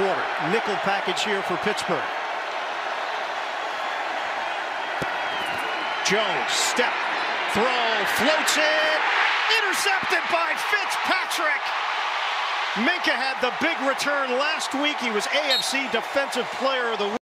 quarter. Nickel package here for Pittsburgh. Jones, step, throw, floats it, intercepted by Fitzpatrick. Minkah had the big return last week. He was AFC Defensive Player of the Week.